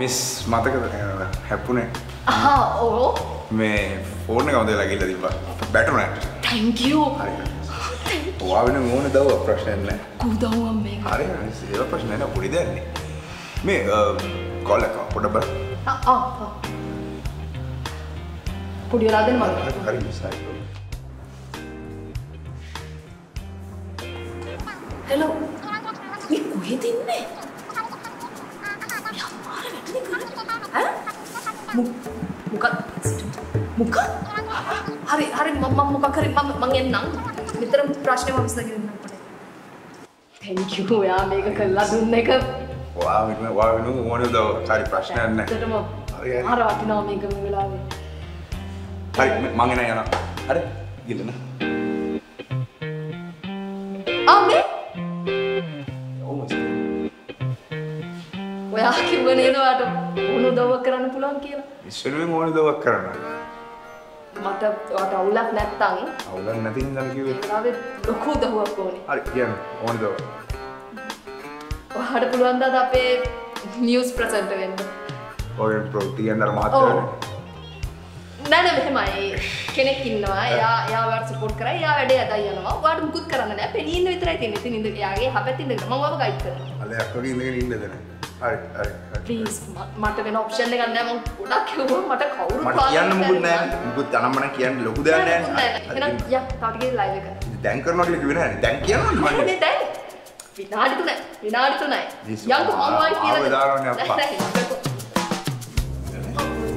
Miss මතක හැප්පුනේ. ඕ මේ ෆෝර්න කවද ලගිල්ල තිබ බැටුන තැංකෝ වා වෙන ඕන දව ප්‍රශ්නන්න කුදවම් මේ. හරි ඒ ප්‍රශ්නන පුඩි දන්නේ මේ කොල්ලක පොඩ බ පුඩියලාදෙන මග හරි මිසයි හෙලෝ මේ කොහෙද ඉන්නේ මොකක් මොකක් හරි හරි මම මොකක් හරි මම මං එන්නම් මෙතන ප්‍රශ්නේ මම විසඳගෙන එන්නම් පොඩේ thank you. ඔයා මේක කළා දුන්න එක වා වෙන වා වෙන ඕන දව හරි ප්‍රශ්නයන්න ඇත්තටම හරි, හරි. අර වටිනවා මේක මේ වෙලාවේ හරි මගෙන යන හරි ගිල්ලන ආ මේ ඔයා කිව්ව නේද ඔයාට ඕන උදව්වක් කරන්න පුළුවන් කියලා? විශ්වනුවෙන් ඕන දවක් කරන්න? මට ඔයාට අවුලක් නැත්තම් අවුලන් නැති දන කිවේ වෙලාවේ ලොකු උදව්වක් ඕනේ. හරි කියන්න ඕන දව ඔයාට පුළුවන් ද අපේ නිවස් ප්‍රසන්ට් වෙන්න? ඔය ප්‍රෘතියන්දර ඔව්. මාතර නෑ නෑ මෙහෙමයි. කෙනෙක් ඉන්නවා. එයා එයා ඔයාට සපෝට් කරා. එයා වැඩේ අදයි යනවා. ඔයාට මුකුත් කරන්න නෑ. පෙනී ඉන්න විතරයි තියෙන්නේ. ඉතින් ඉඳ එයාගේ යහපැත්තේ ඉඳගෙන මම ඔයාව ගයිඩ් කරනවා. අල අක්කගේ ඉඳගෙන ඉන්නදන හරි ප්ලීස් මට වෙන ඔප්ෂන් එකක් නෑ මම ගොඩක් කිව්වා මට කවුරු මට කියන්න මුකුත් නෑ මුකුත් අනම්මන කියන්න ලොකු දෙයක් නෑ එහෙනම් යා තාටිගේ ලයිව් එක දැන් කරනවා කියලා කිව්වේ නෑ දැන් කියන්න මම නේ දැන් විනාඩි තුනයි විනාඩි තුනයි යන්කෝ මම ආව කියලා දාරවන්නේ අප්පා. නෑ, නෑ, යන්කෝ.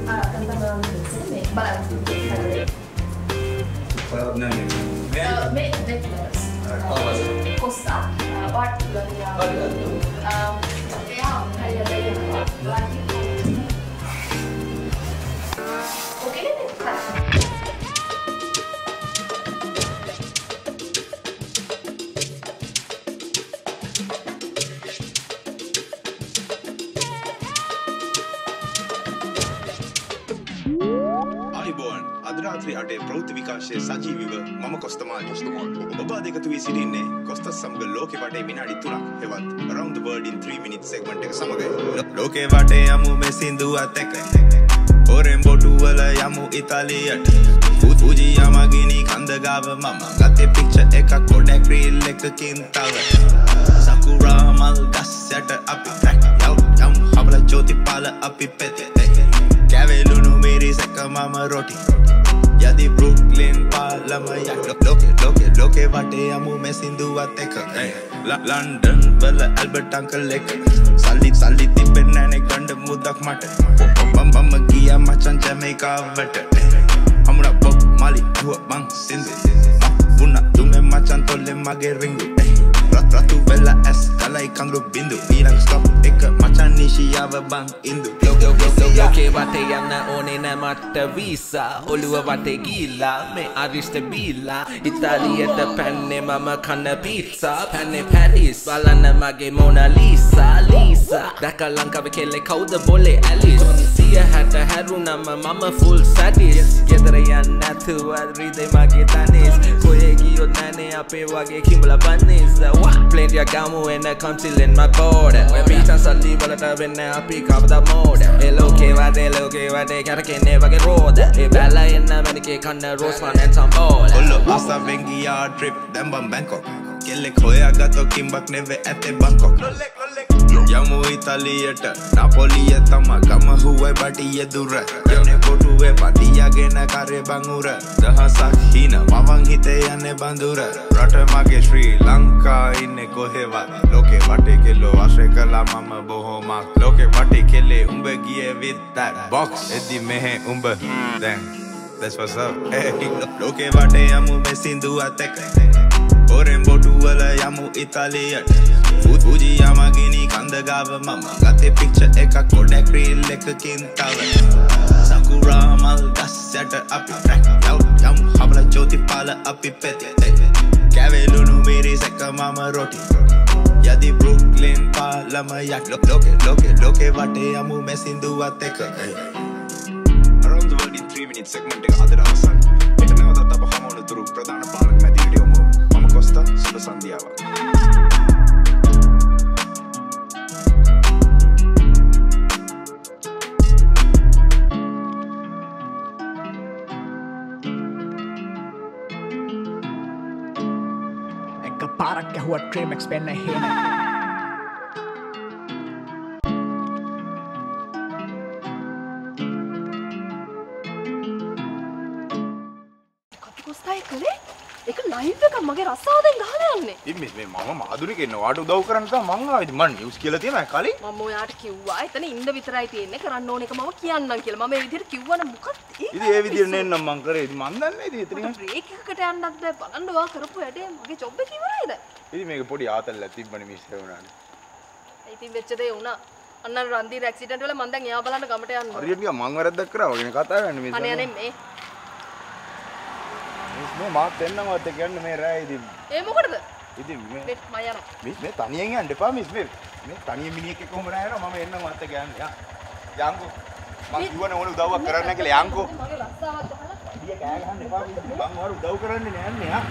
ආ, අතන තමයි මේ බලන්න. Uh, මේ necklace. 好，他也可以 dari. අදරාත්‍රී අටේ ප්‍රෘති විකාශය සජීවිව මම කොස්තමා ජොස්තුමෝන් ඔබ අධකතු වී සිටින්නේ කොස්ත සමග ලෝක වටේ විනාඩි තුනක්. හෙවත් රවන්ද වර්ඩින් 3 මිනිත් සෙක්මට එක සමඟ ලෝකේ වටේ යමු මෙ සිින්දුවත් එක. හොරෙන් බොටුවල යමු ඉතාලියට. පූජී යමගිනි කන්දගාව මම. ගතේ පික්ෂ එක කොඩැක්රීල් එකකින් තව. සකුරාමල් ගස් යට අපි පැක් යව් යම් හබල චෝතිපාල අපි පෙතේ. කැවෙලුණු මිරි සැක මම රොටි යදි බෘක්ලින් පාලමයක් ලෝකෙ ලෝකෙ ලෝකෙ වටේ යමු මෙ සිින්දුවත් එක ලන්ඩන් වල ඇල්බට් අංකල් එක සල්ලි සල්ලි තිබෙන් නැනෙ ගණ්ඩ මුදක් මට ඔබම්බම ගිය මචන් ජැමේකාවට හමුණ බොබ් මලි දුව බං සිින්දු වුණ දුම මචන් තොල්ලෙ මගේ රිංගු රත් රතු වෙල්ල ඇස් කලයි කඳු බින්දු ඊරං ස්ටොප් එක මචන් නිශියාව බං ඉන්දු ලෝකේ වටේ යන්න ඕනේ නෑ මට වීසා ඔළුව වටේ ගිල්ලා මේ අරිෂ්ට බීල්ලා ඉතාලියට පැන්නේ මම කන්න පීත්සා පැන්නේ පැරිස් බලන්න මගේ මොන ලීසා ලීසා දැක ලංකාව කෙල්ලෙ කවුද බොලේ ඇලිස් සිය හැට හැරුණම මම ෆුල් සැටිස් ගෙදර යන්න නැතුව රීදේ මගේ තනිස්. කොයේ ගියොත් නෑනේ අපේ වගේ කිඹල බන්නිස් ප්ලේන්ටිය ගමු එන්න කම්සිලෙන් මකෝඩ ඔය පීටන් සල්ලි වලට වෙන්න අපි කවද මෝඩ. එලෝකේ වටේ ලෝකේ වටේ කැරකෙන්නේ වගේ රෝද. ඒ බැල්ල එන්න මැනිකේ කන්න රෝස් පනැන් සම්බෝල ඔල්ල අසවෙන් ගියා ට්‍රිප් දැම්බම් බැංකොක්. කෙල්ලෙක් හොයාගත්තෝ කිම්බක් නෙවෙ ඇතේ බංකොක්. යමු ඉතාලියට. නපොලිය තම ගම හුවයි බටිය දුර. යන කොටුවේ පටියගෙන කරේ බංඋර දහසක් හින මවන් හිතේ යන්නේ බඳුර. රට මගේ ශ්‍රී ලංකා ඉන්නේ කොහෙවත්. ලෝකේ වටේ කෙල්ලෝ ආශ්‍රය කළා මම බොහොමක් ලෝකේ වටේ කෙල්ලේ උඹ ගියේ with that box. එදි මෙහෙ උඹ. දැන්. That's what's up. Hey, ලෝකේ වටේ යමු මෙ සිින්දුවත් එක හොරෙන් බොටුවල යමු ඉතාලියට. පූජී යමගිනි කන්දගාව මම ගතේ පික්ෂ එක කොඩැක්රීල් එකකින් තව. සකුරාමල් ගස් යට අපි පැක් යව් යම් හබල චෝතිපාල අපි පෙතේ කැවෙලුණු මිරි සැක මම රොටි. යදි බෘක්ලින් පාලමයක්. ලෝකෙ ලෝකෙ ලෝකෙ වටේ යමු මෙ සිින්දුවත් එක. Around the world in 3 minutes segment එක අද අවසන්. මෙට නැවතත් අප හමුවන තුරු ප්‍රධාන පාලක මැති වීඩියෝ මම කොස්තා සුබ සන්ධ්‍යාවක්. पार्क क्या हुआ ट्रेन एक्सपेंड नहीं है नहीं। কোথায় করে එක ලයිව් එක මගේ රස්සාාවෙන් ගහලා යන්නේ ඉතින් මේ මේ මම මාදුරි කෙන්න වාට උදව් කරන්න තමයි මං ආවේ. ඉතින් මං නිවුස් කියලා තියෙනවා කලින්. මම ඔයාට කිව්වා එතන ඉන්න විතරයි තියෙන්නේ කරන්න ඕන එක මම කියන්නම් කියලා මම ඒ විදිහට කිව්වනම් මොකක්ද ඉතින් ඒ විදිහට නෙන්නම් මං කරේ. ඉතින් මං දන්නේ ඉතින් එතනින්. බ්‍රේක් එකකට යන්නත් බෑ බලන්න ඔයා කරපු වැඩේ මගේ ජොබ් එක ඉවරයිද ඉතින් මේක පොඩි ආතල්ලක් තිබ්බනේ මිස් වුණානේ. ඉතින් වෙච්ච දේ වුණා අන්න රන්දීර ඇක්සිඩන්ට් වල මං දැන් එයා බලන්න ගමට යනවා හරියට නිකන් මං වැරද්දක් කරා වගේ කතා කරන්නේ මිස්. අනේ අනේ මේ මේ මාත් එන්නවත් කියන්නේ මේ රෑ ඉතින්. ඒ මොකටද ඉතින් මේ මම යනවා මිස් මේ තනියෙන් යන්න එපා මිස් මේ. මේ තනියෙන් මිනිහෙක් එක්ක කොහොම නෑ යනවා මම එන්නවත් කියන්නේ. යා. යන්කෝ. මං කිව්වනේ ඕන උදව්වක් කරන්න කියලා යන්කෝ. මගේ රස්සාවක් ගහලා ඊය කෑ ගහන්න එපා මිස්. මං ඔයාලට උදව් කරන්නේ නෑන්නේ යා.